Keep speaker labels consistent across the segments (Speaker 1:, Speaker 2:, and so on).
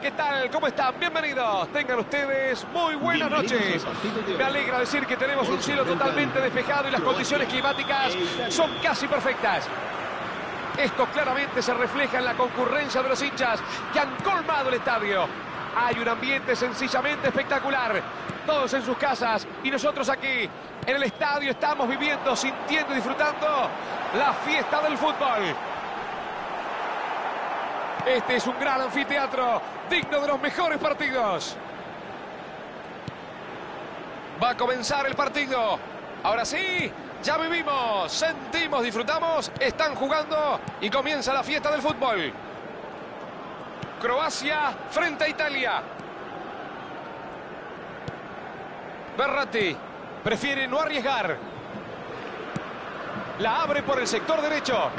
Speaker 1: Hola, ¿qué tal? ¿Cómo están? Bienvenidos. Tengan ustedes muy buenas noches. Me alegra decir que tenemos un cielo totalmente despejado y las condiciones climáticas son casi perfectas. Esto claramente se refleja en la concurrencia de los hinchas que han colmado el estadio. Hay un ambiente sencillamente espectacular. Todos en sus casas y nosotros aquí en el estadio estamos viviendo, sintiendo y disfrutando la fiesta del fútbol. Este es un gran anfiteatro, digno de los mejores partidos. Va a comenzar el partido. Ahora sí, ya vivimos, sentimos, disfrutamos, están jugando y comienza la fiesta del fútbol. Croacia frente a Italia. Berratti prefiere no arriesgar. La abre por el sector derecho.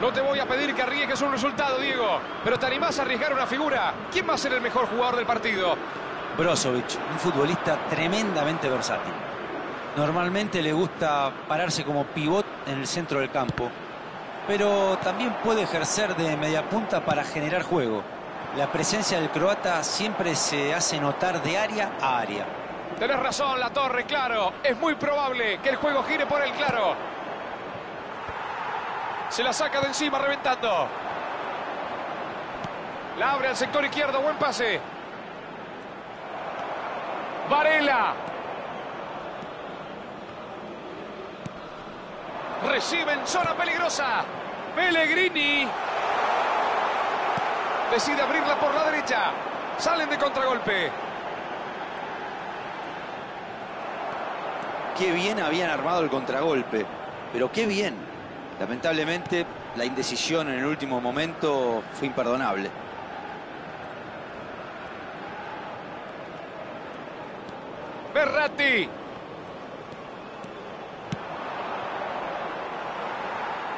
Speaker 1: No te voy a pedir que arriesgues un resultado, Diego, pero te animás a arriesgar una figura. ¿Quién va a ser el mejor jugador del partido?
Speaker 2: Brozovic, un futbolista tremendamente versátil. Normalmente le gusta pararse como pivot en el centro del campo, pero también puede ejercer de media punta para generar juego. La presencia del croata siempre se hace notar de área a área.
Speaker 1: Tenés razón, La Torre, claro. Es muy probable que el juego gire por el claro. Se la saca de encima reventando. La abre al sector izquierdo, buen pase. Varela. Recibe en zona peligrosa. Pellegrini. Decide abrirla por la derecha. Salen de contragolpe.
Speaker 2: Qué bien habían armado el contragolpe. Pero qué bien. Lamentablemente, la indecisión en el último momento fue imperdonable.
Speaker 1: Berratti.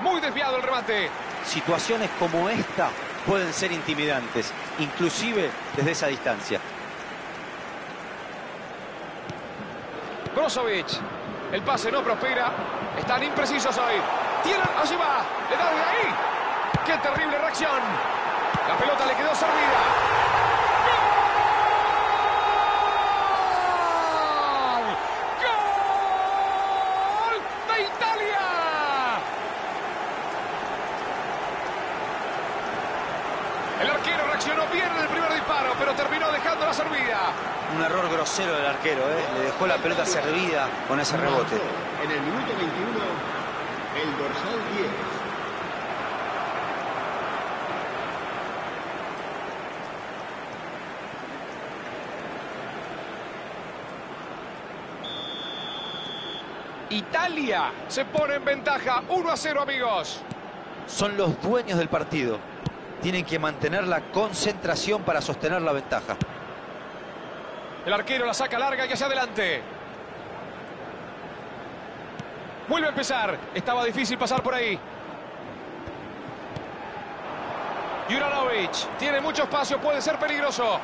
Speaker 1: Muy desviado el remate.
Speaker 2: Situaciones como esta pueden ser intimidantes, inclusive desde esa distancia.
Speaker 1: Brozovic. El pase no prospera. Están imprecisos hoy. Tienen, allí va. Le da de ahí. ¡Qué terrible reacción! La pelota le quedó servida. ¡Gol! ¡Gol de Italia! El arquero reaccionó bien en el primer disparo, pero terminó dejando la servida.
Speaker 2: Un error grosero del arquero, ¿eh? le dejó la pelota servida con ese rebote.
Speaker 3: En el minuto 21, el dorsal 10.
Speaker 1: Italia se pone en ventaja 1 a 0, amigos.
Speaker 2: Son los dueños del partido. Tienen que mantener la concentración para sostener la ventaja.
Speaker 1: El arquero la saca larga y hacia adelante. Vuelve a empezar. Estaba difícil pasar por ahí. Juranovic tiene mucho espacio, puede ser peligroso.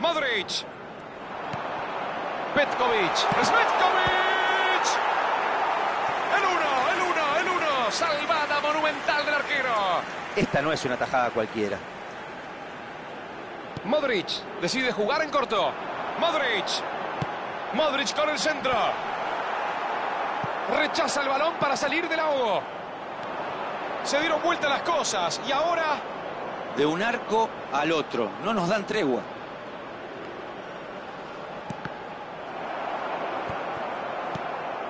Speaker 1: Modric. Petkovic. Petkovic. El uno, el uno, el uno. Salvada monumental del arquero.
Speaker 2: Esta no es una tajada cualquiera.
Speaker 1: Modric decide jugar en corto. Modric. Modric con el centro. Rechaza el balón para salir del ahogo. Se dieron vuelta las cosas y ahora
Speaker 2: De un arco al otro. No nos dan tregua.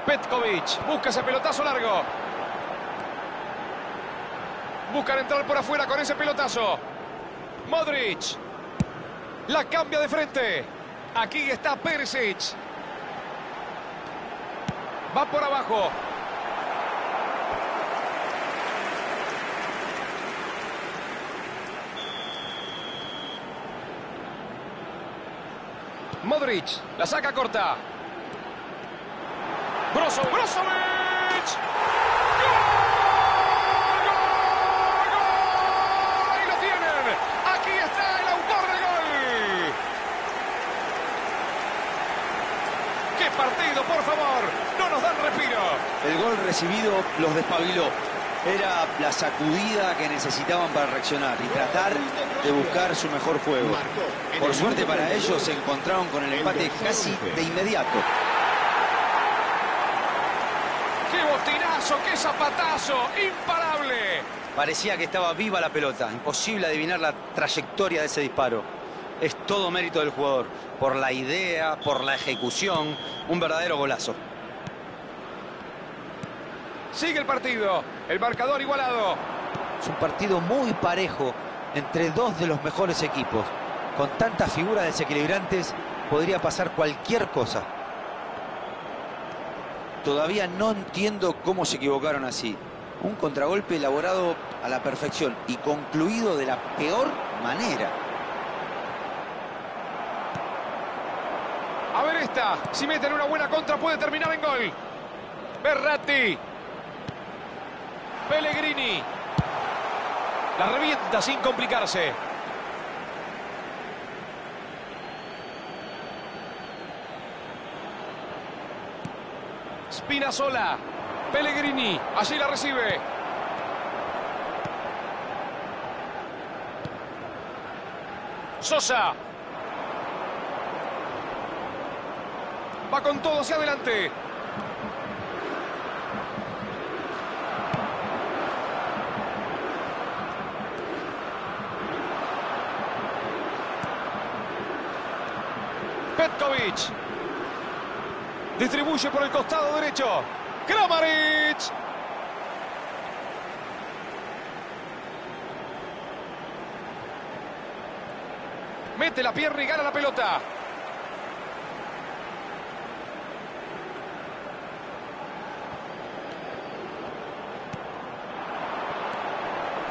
Speaker 1: Petkovic busca ese pelotazo largo. Buscan entrar por afuera con ese pelotazo. Modric. La cambia de frente. Aquí está Perisic. Va por abajo. Modric. La saca corta. Brozo, Brozovic. ¡Gol! ¡Gol! ¡Gol! Ahí lo tienen. Aquí está el autor del gol. ¡Qué partido, por favor! ¡No nos dan respiro!
Speaker 2: El gol recibido los despabiló. Era la sacudida que necesitaban para reaccionar y tratar de buscar su mejor juego. Por suerte para ellos se encontraron con el empate casi de inmediato.
Speaker 1: ¡Qué botinazo! ¡Qué zapatazo! ¡Imparable!
Speaker 2: Parecía que estaba viva la pelota. Imposible adivinar la trayectoria de ese disparo. Es todo mérito del jugador. Por la idea, por la ejecución. Un verdadero golazo.
Speaker 1: Sigue el partido. El marcador igualado.
Speaker 2: Es un partido muy parejo entre dos de los mejores equipos. Con tantas figuras desequilibrantes podría pasar cualquier cosa. Todavía no entiendo cómo se equivocaron así. Un contragolpe elaborado a la perfección y concluido de la peor manera.
Speaker 1: A ver esta. Si meten una buena contra puede terminar en gol. Berratti. Pellegrini. La revienta sin complicarse. Spinazzola. Pellegrini. Allí la recibe. Sosa. Va con todo hacia adelante. Petkovic. Distribuye por el costado derecho. Kramaric. Mete la pierna y gana la pelota.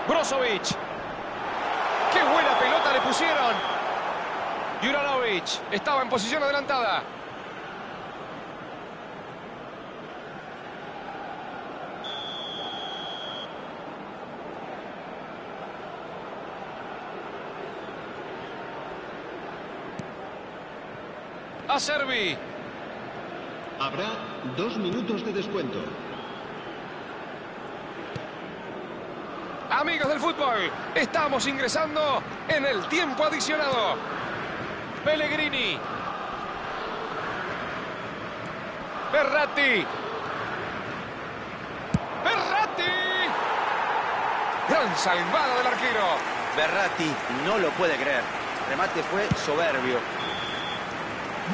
Speaker 1: Brozovic. ¡Qué buena pelota le pusieron! Juranovic estaba en posición adelantada. A Servi.
Speaker 3: Habrá dos minutos de descuento.
Speaker 1: Amigos del fútbol, estamos ingresando en el tiempo adicionado. Pellegrini. Berratti. Berratti. Gran salvada del arquero.
Speaker 2: Berratti no lo puede creer. Remate fue soberbio.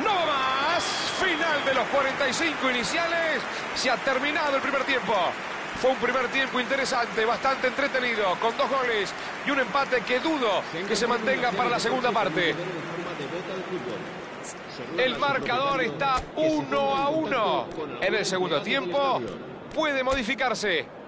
Speaker 1: No más. Final de los 45 iniciales. Se ha terminado el primer tiempo. Fue un primer tiempo interesante, bastante entretenido, con dos goles y un empate que dudo que se mantenga para la segunda parte. El marcador está 1 a 1. En el segundo tiempo puede modificarse.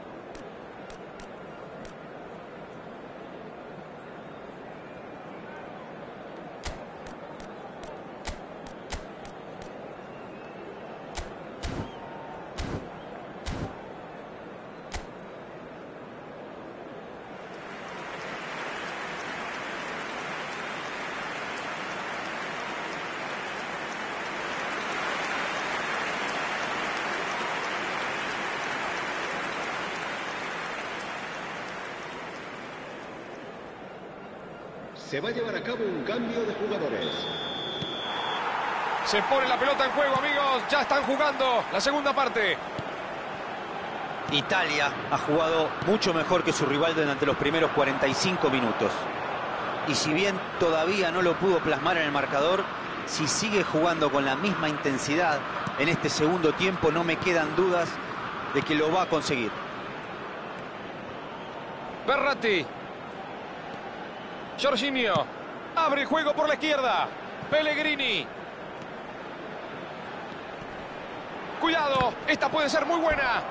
Speaker 3: Se va a llevar a cabo un cambio de jugadores.
Speaker 1: Se pone la pelota en juego, amigos. Ya están jugando la segunda parte.
Speaker 2: Italia ha jugado mucho mejor que su rival durante los primeros 45 minutos. Y si bien todavía no lo pudo plasmar en el marcador, si sigue jugando con la misma intensidad en este segundo tiempo, no me quedan dudas de que lo va a conseguir.
Speaker 1: Berratti. Jorginho. Abre el juego por la izquierda. Pellegrini. Cuidado, esta puede ser muy buena.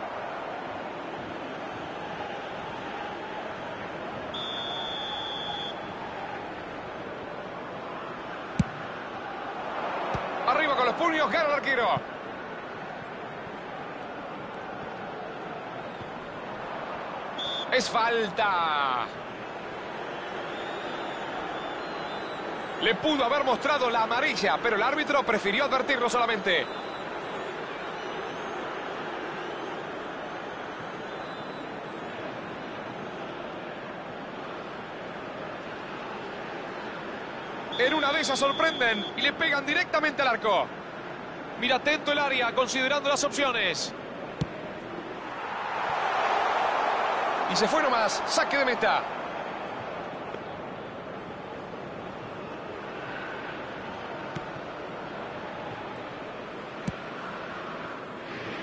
Speaker 1: Arriba con los puños, gana el arquero. Es falta. Le pudo haber mostrado la amarilla, pero el árbitro prefirió advertirlo solamente. En una de esas sorprenden y le pegan directamente al arco. Mira atento el área, considerando las opciones. Y se fue nomás, saque de meta.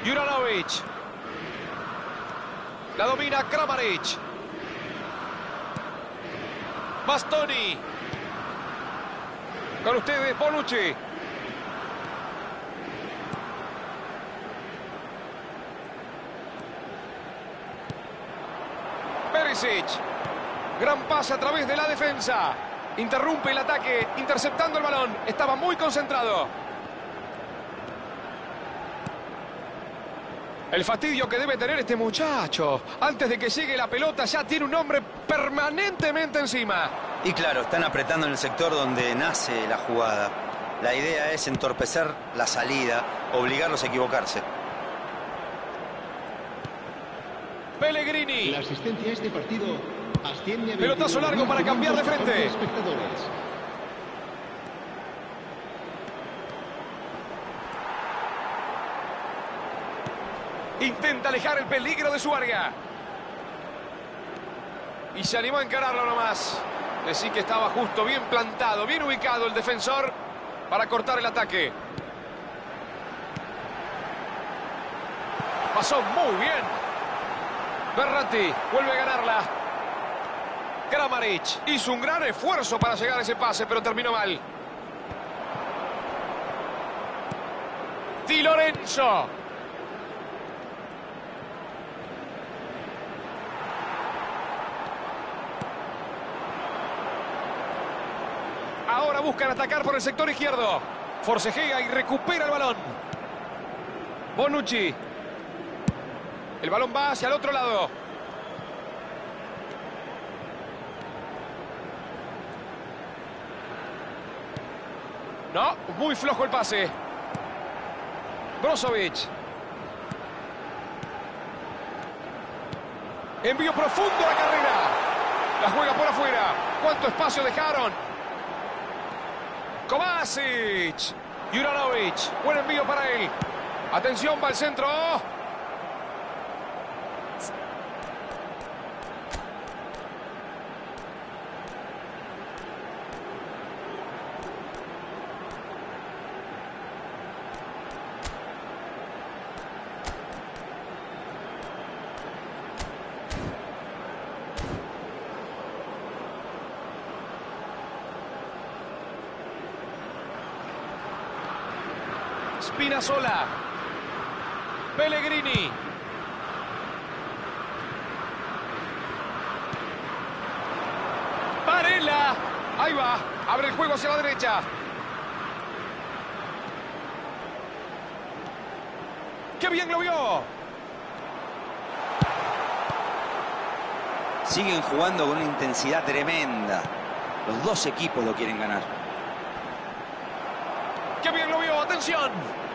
Speaker 1: Juranovic. La domina Kramaric. Bastoni. Con ustedes, Bonucci. Perisic. Gran pase a través de la defensa. Interrumpe el ataque, interceptando el balón. Estaba muy concentrado. El fastidio que debe tener este muchacho. Antes de que llegue la pelota ya tiene un hombre permanentemente encima.
Speaker 2: Y claro, están apretando en el sector donde nace la jugada. La idea es entorpecer la salida, obligarlos a equivocarse.
Speaker 1: Pellegrini.
Speaker 3: La asistencia a este partido asciende a
Speaker 1: Pelotazo largo para cambiar de frente.
Speaker 3: espectadores.
Speaker 1: Intenta alejar el peligro de su área. Y se animó a encararlo nomás. Decí que estaba justo, bien plantado, bien ubicado el defensor para cortar el ataque. Pasó muy bien. Berratti vuelve a ganarla. Kramaric hizo un gran esfuerzo para llegar a ese pase, pero terminó mal. Di Lorenzo. Ahora buscan atacar por el sector izquierdo. Forcejea y recupera el balón. Bonucci. El balón va hacia el otro lado. No, muy flojo el pase. Brozovic. Envío profundo a la carrera. La juega por afuera. ¿Cuánto espacio dejaron? Kovacic. Juranovic. Buen envío para él. Atención, va al centro. Spinazzola. Pellegrini. Varela. Ahí va. Abre el juego hacia la derecha. ¡Qué bien lo vio!
Speaker 2: Siguen jugando con una intensidad tremenda. Los dos equipos lo quieren ganar.
Speaker 1: ¡Qué bien lo vio! ¡Atención!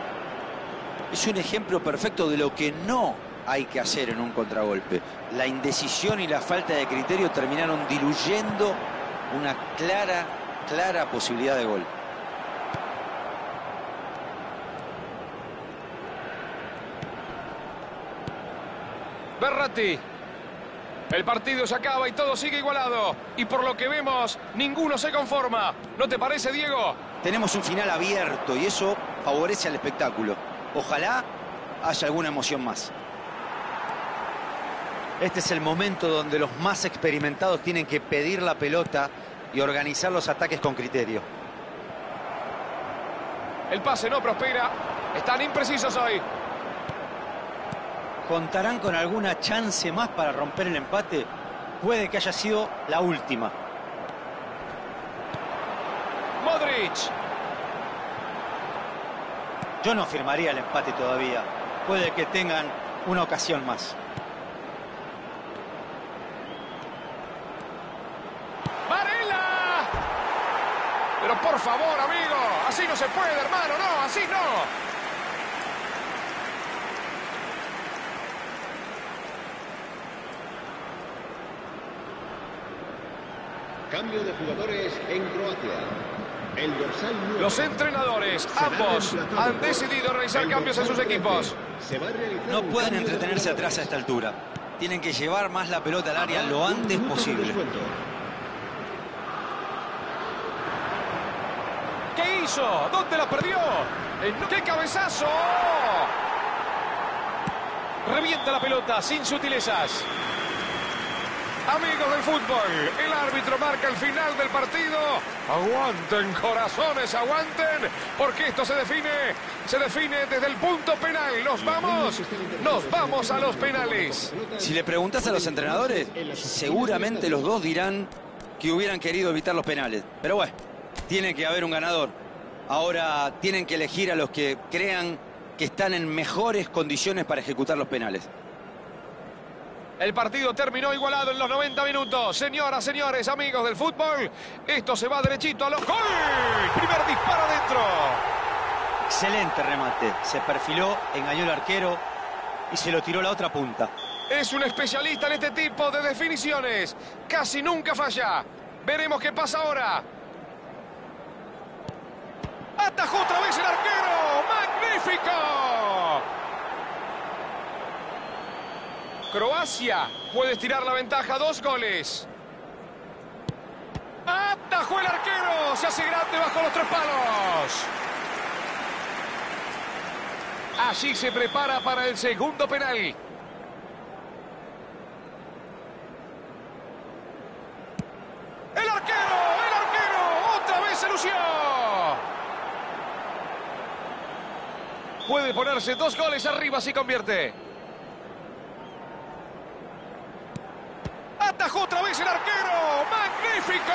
Speaker 2: Es un ejemplo perfecto de lo que no hay que hacer en un contragolpe. La indecisión y la falta de criterio terminaron diluyendo una clara, clara posibilidad de gol.
Speaker 1: Berratti. El partido se acaba y todo sigue igualado. Y por lo que vemos, ninguno se conforma. ¿No te parece, Diego?
Speaker 2: Tenemos un final abierto y eso favorece al espectáculo. Ojalá haya alguna emoción más. Este es el momento donde los más experimentados tienen que pedir la pelota y organizar los ataques con criterio.
Speaker 1: El pase no prospera. Están imprecisos hoy.
Speaker 2: ¿Contarán con alguna chance más para romper el empate? Puede que haya sido la última.
Speaker 1: Modric.
Speaker 2: Yo no firmaría el empate todavía. Puede que tengan una ocasión más.
Speaker 1: ¡Varela! Pero por favor, amigo. Así no se puede, hermano. No, así no.
Speaker 3: Cambio de jugadores en Croacia.
Speaker 1: Los entrenadores, ambos, han decidido realizar cambios en sus equipos.
Speaker 3: 13. Se va a realizar
Speaker 2: No pueden entretenerse atrás a esta altura. Tienen que llevar más la pelota al área lo antes posible.
Speaker 1: ¿Qué hizo? ¿Dónde la perdió? ¡Qué cabezazo! Revienta la pelota sin sutilezas. Amigos del fútbol, el árbitro marca el final del partido. Aguanten, corazones, aguanten, porque esto se define, se define desde el punto penal. Nos vamos, nos vamos a los penales.
Speaker 2: Si le preguntas a los entrenadores, seguramente los dos dirán que hubieran querido evitar los penales. Pero bueno, tiene que haber un ganador. Ahora tienen que elegir a los que crean que están en mejores condiciones para ejecutar los penales.
Speaker 1: El partido terminó igualado en los 90 minutos. Señoras, señores, amigos del fútbol, esto se va derechito a los gol. Primer disparo adentro.
Speaker 2: Excelente remate. Se perfiló, engañó al arquero y se lo tiró a la otra punta.
Speaker 1: Es un especialista en este tipo de definiciones. Casi nunca falla. Veremos qué pasa ahora. Atajó otra vez el arquero. ¡Magnífico! Croacia puede estirar la ventaja. Dos goles. Atajó el arquero. Se hace grande bajo los tres palos. Allí se prepara para el segundo penal. ¡El arquero! ¡El arquero! ¡Otra vez se lució! Puede ponerse dos goles arriba si convierte. ¡Atajó otra vez el arquero! ¡Magnífico!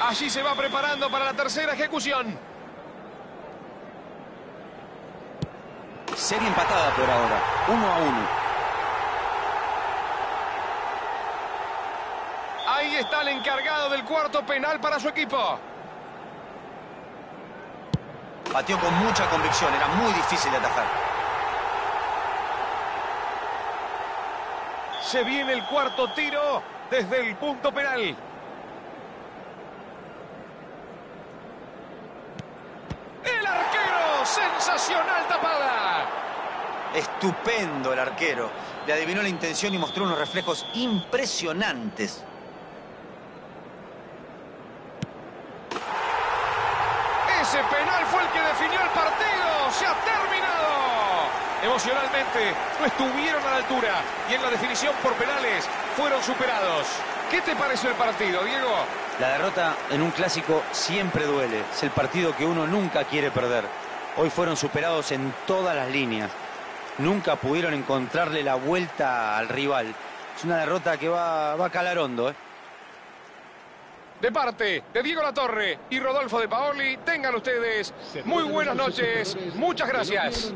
Speaker 1: Allí se va preparando para la tercera ejecución.
Speaker 2: Serie empatada por ahora, uno a uno.
Speaker 1: Ahí está el encargado del cuarto penal para su equipo.
Speaker 2: Pateó con mucha convicción, era muy difícil de atajar.
Speaker 1: Se viene el cuarto tiro desde el punto penal. El arquero, sensacional tapada.
Speaker 2: Estupendo el arquero. Le adivinó la intención y mostró unos reflejos impresionantes.
Speaker 1: Ese penal fue el que definió el partido. Se ha terminado. Emocionalmente no estuvieron a la altura y en la definición por penales fueron superados. ¿Qué te pareció el partido, Diego?
Speaker 2: La derrota en un clásico siempre duele. Es el partido que uno nunca quiere perder. Hoy fueron superados en todas las líneas. Nunca pudieron encontrarle la vuelta al rival. Es una derrota que va, va a calar hondo. ¿eh?
Speaker 1: De parte de Diego Latorre y Rodolfo de Paoli, tengan ustedes muy buenas noches. Muchas gracias.